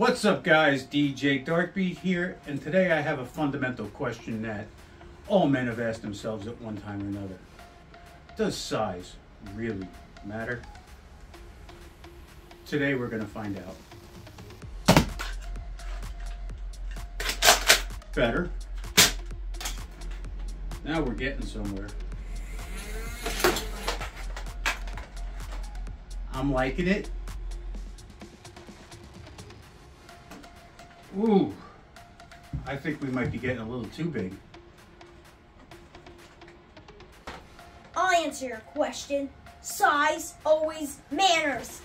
What's up guys, DJ Darkbeat here, and today I have a fundamental question that all men have asked themselves at one time or another. Does size really matter? Today we're going to find out. Better. Now we're getting somewhere. I'm liking it. Ooh, I think we might be getting a little too big. I'll answer your question. Size always matters.